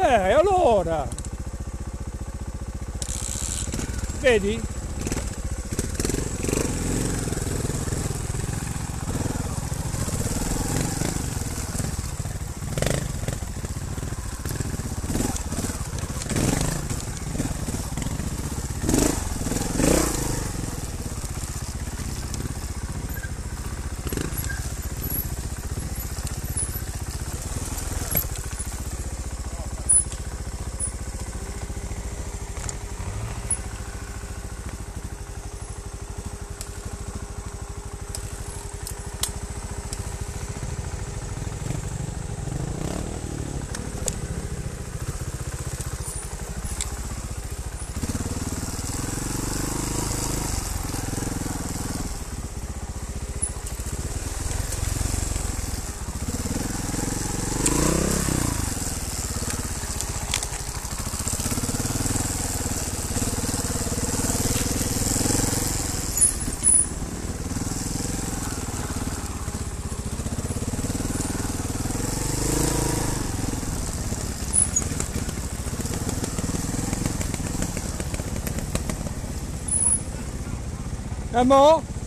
Eh, allora! Vedi? and.